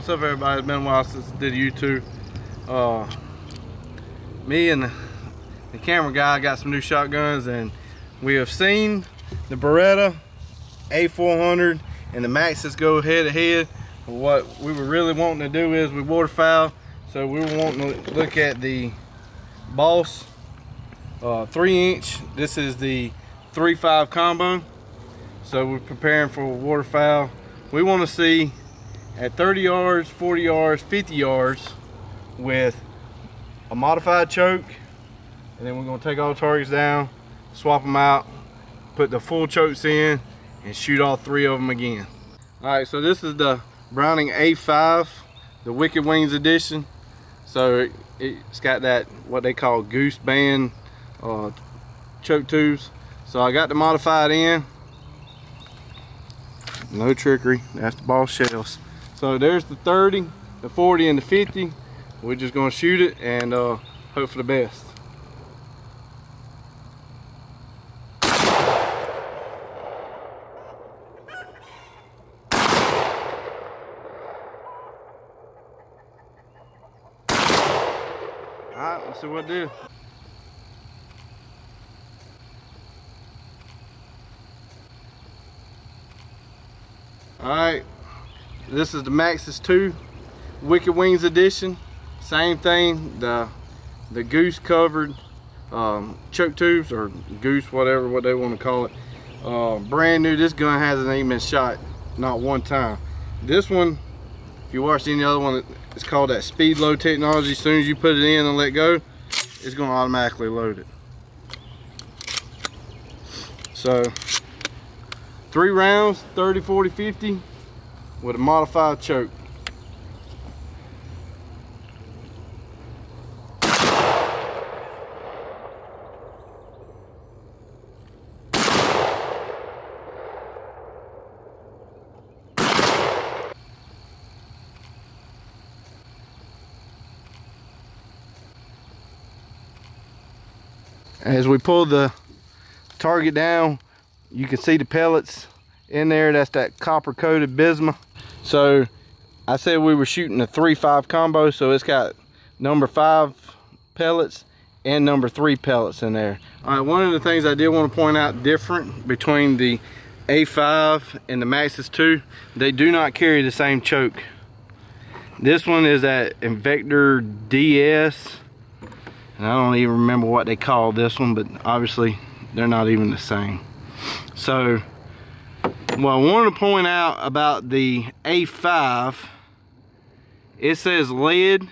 What's up everybody? It's been a while since I did YouTube. Uh, me and the, camera guy got some new shotguns and we have seen the Beretta A400 and the Maxus go head to head. What we were really wanting to do is we waterfowl. So we were wanting to look at the Boss uh, three inch. This is the three five combo. So we're preparing for waterfowl. We want to see at 30 yards, 40 yards, 50 yards with a modified choke. And then we're gonna take all targets down, swap them out, put the full chokes in, and shoot all three of them again. All right, so this is the Browning A5, the Wicked Wings edition. So it, has got that, what they call goose band uh, choke tubes. So I got the modified in. No trickery, that's the Boss shells. So there's the 30, the 40, and the 50. We're just gonna shoot it and uh, hope for the best. Alright, let's see what do. Alright, this is the Maxus 2 Wicked Wings edition. Same thing, the the goose covered um, choke tubes or goose, whatever, what they want to call it. Uh, brand new, this gun hasn't even been shot, not one time. This one, if you watch any other one, it's called that speed load technology. As soon as you put it in and let go, it's gonna automatically load it. So Three rounds, 30, 40, 50 with a modified choke. As we pull the target down, you can see the pellets in there that's that copper coated bismuth so i said we were shooting a 3-5 combo so it's got number five pellets and number three pellets in there. All right one of the things i did want to point out different between the a5 and the maxus 2 they do not carry the same choke. This one is that invector ds and i don't even remember what they call this one but obviously they're not even the same. So, what I want to point out about the A5, it says lead,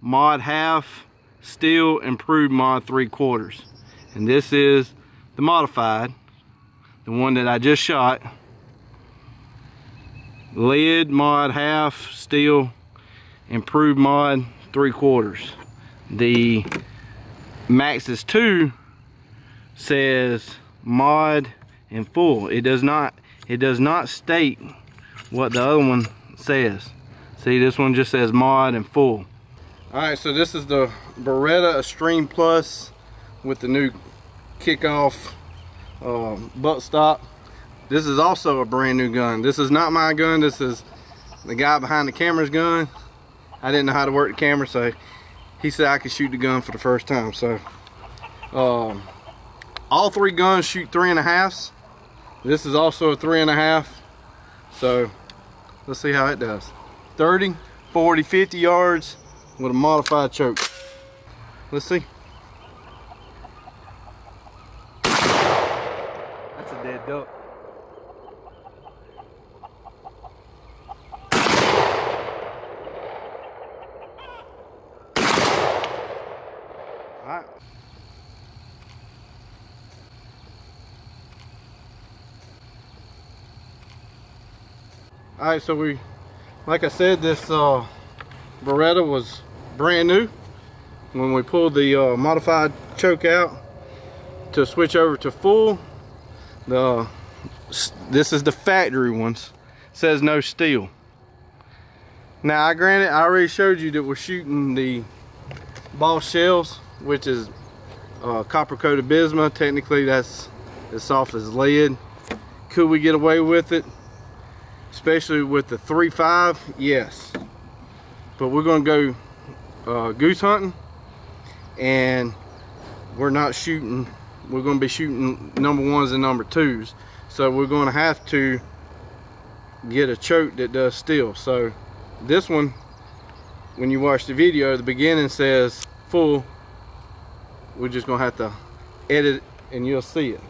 mod half, steel, improved mod three quarters. And this is the modified, the one that I just shot. Lead, mod half, steel, improved mod three quarters. The Maxus 2 says mod in full. It does not it does not state what the other one says. See, this one just says mod and full. All right, so this is the Beretta Xtreme Plus with the new kickoff um, butt stop. This is also a brand new gun. This is not my gun. This is the guy behind the camera's gun. I didn't know how to work the camera, so he said I could shoot the gun for the first time. So, um, all three guns shoot three and a halfs. This is also a three and a half. So let's see how it does. 30, 40, 50 yards with a modified choke. Let's see. That's a dead duck. All right. All right so we like i said this uh, beretta was brand new. When we pulled the uh, modified choke out to switch over to full the this is the factory ones. Says no steel. Now i granted i already showed you that we're shooting the Boss shells which is uh, copper coated bismuth. Technically that's as soft as lead. Could we get away with it especially with the 3.5 yes. But we're gonna go uh, goose hunting and we're not shooting we're going to be shooting number ones and number twos. So we're going to have to get a choke that does still so this one when you watch the video the beginning says full. We're just gonna have to edit and you'll see it.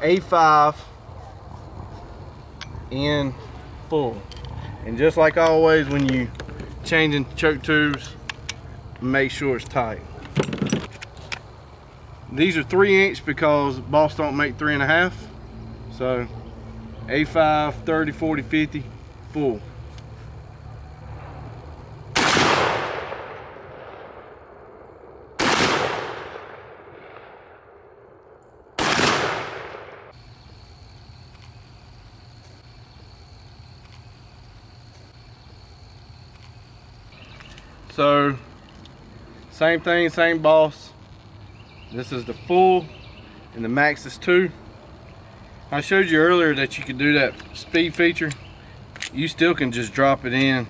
A5 in full. And just like always when you changing choke tubes make sure it's tight. These are three inch because Boss don't make three and a half. So A5 30 40 50 full So, same thing, same boss. This is the full and the Maxus two. I showed you earlier that you could do that speed feature. You still can just drop it in.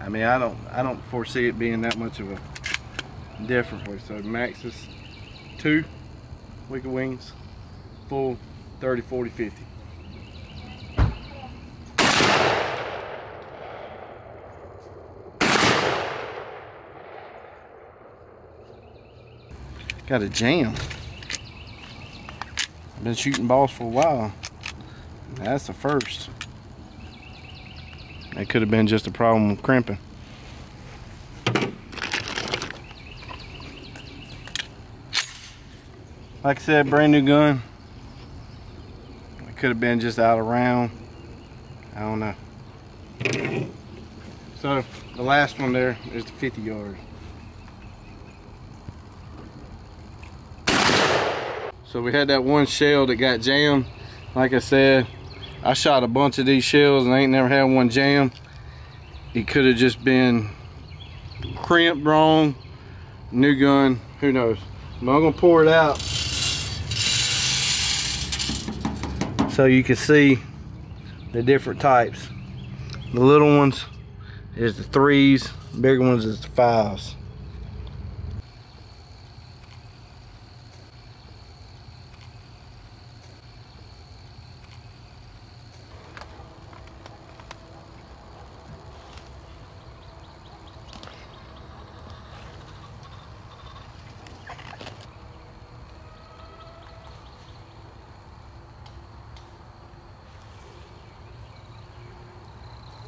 I mean, I don't, I don't foresee it being that much of a difference. So Maxus two wicked wings, full 30, 40, 50. Got a jam. I've been shooting Boss for a while. That's the first. That could have been just a problem with crimping. Like I said, brand new gun. It could have been just out of round. I don't know. So the last one there is the 50 yard. So we had that one shell that got jammed. Like I said, I shot a bunch of these shells and I ain't never had one jam. It could have just been crimped wrong. New gun, who knows. But I'm gonna pour it out so you can see the different types. The little ones is the threes, bigger ones is the fives.